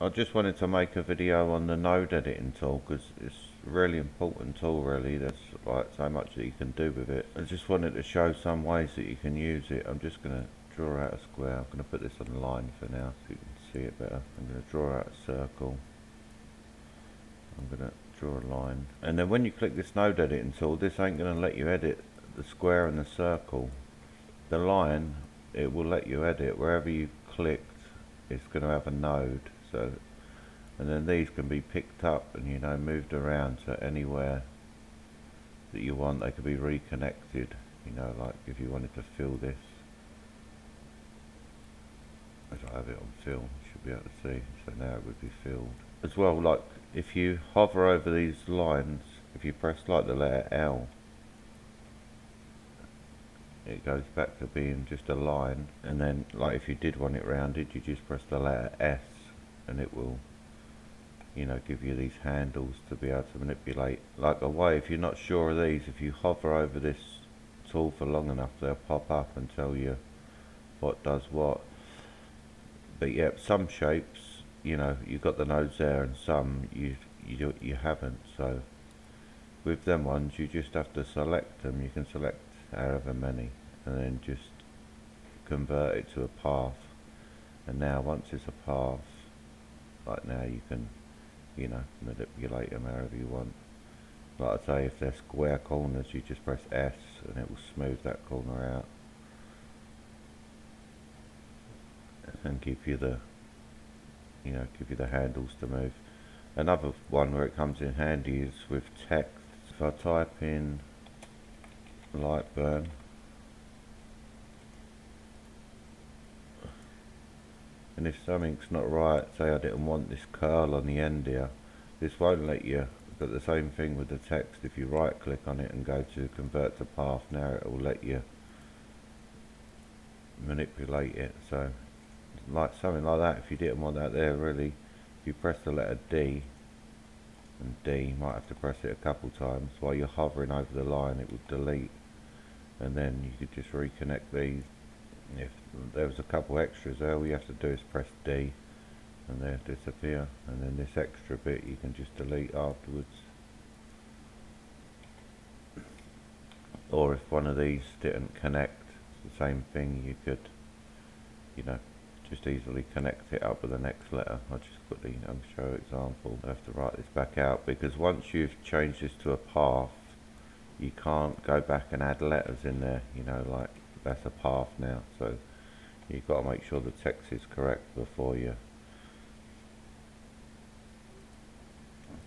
I just wanted to make a video on the node editing tool because it's a really important tool really. There's like so much that you can do with it. I just wanted to show some ways that you can use it. I'm just going to draw out a square. I'm going to put this on the line for now so you can see it better. I'm going to draw out a circle. I'm going to draw a line. And then when you click this node editing tool this ain't going to let you edit the square and the circle. The line it will let you edit. Wherever you clicked it's going to have a node so and then these can be picked up and you know moved around to anywhere that you want. They could be reconnected you know like if you wanted to fill this. If I have it on fill you should be able to see so now it would be filled. As well like if you hover over these lines if you press like the letter L it goes back to being just a line and then like if you did want it rounded you just press the letter S and it will you know give you these handles to be able to manipulate. Like a way if you're not sure of these if you hover over this tool for long enough they'll pop up and tell you what does what. But yeah some shapes you know you've got the nodes there and some you you you haven't. So with them ones you just have to select them. You can select however many and then just convert it to a path. And now once it's a path like now you can you know manipulate them however you want. Like I say if they're square corners you just press S and it will smooth that corner out. And give you the you know give you the handles to move. Another one where it comes in handy is with text. If I type in Lightburn and if something's not right say I didn't want this curl on the end here this won't let you but the same thing with the text if you right click on it and go to convert to path now it will let you manipulate it. So like something like that if you didn't want that there really if you press the letter D and D you might have to press it a couple times. While you're hovering over the line it will delete. And then you could just reconnect these if there was a couple extras there all you have to do is press D and they disappear. And then this extra bit you can just delete afterwards. Or if one of these didn't connect it's the same thing you could you know just easily connect it up with the next letter. I'll just quickly know, show example. I have to write this back out because once you've changed this to a path you can't go back and add letters in there you know like that's a path now so you've got to make sure the text is correct before you.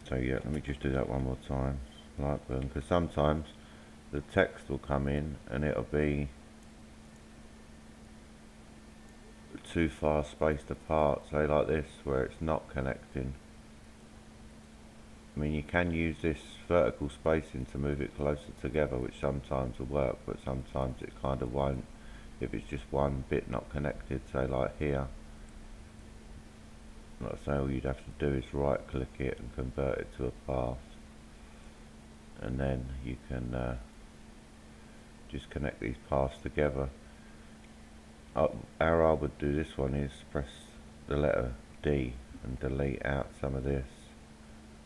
So yeah let me just do that one more time like because sometimes the text will come in and it'll be too far spaced apart say like this where it's not connecting I mean you can use this vertical spacing to move it closer together which sometimes will work but sometimes it kind of won't. If it's just one bit not connected say like here like I all you'd have to do is right click it and convert it to a path. And then you can uh, just connect these paths together. Uh, how I would do this one is press the letter D and delete out some of this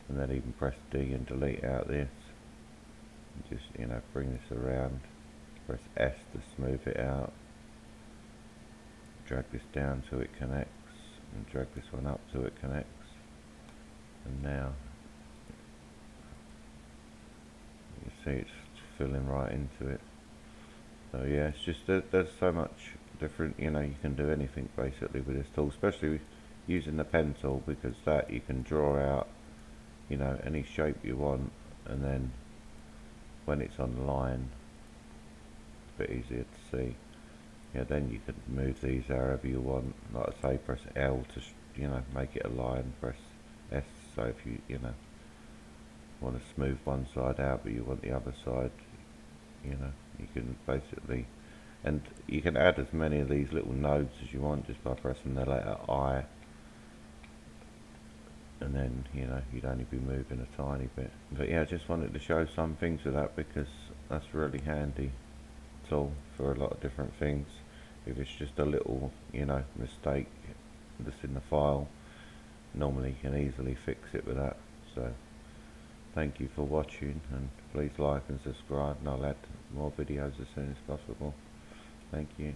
and then even press D and delete out this. And just you know bring this around. Press S to smooth it out. Drag this down till it connects and drag this one up till it connects. And now you see it's filling right into it. So yeah it's just there's so much different you know you can do anything basically with this tool especially using the pen tool because that you can draw out you know any shape you want and then when it's on line it's a bit easier to see. Yeah then you can move these however you want. Like I say press L to you know make it a line press S so if you you know want to smooth one side out but you want the other side you know you can basically and you can add as many of these little nodes as you want just by pressing the letter I and then you know you'd only be moving a tiny bit. But yeah I just wanted to show some things of that because that's really handy. Tool for a lot of different things. If it's just a little you know mistake that's in the file normally you can easily fix it with that. So thank you for watching and please like and subscribe and I'll add more videos as soon as possible. Thank you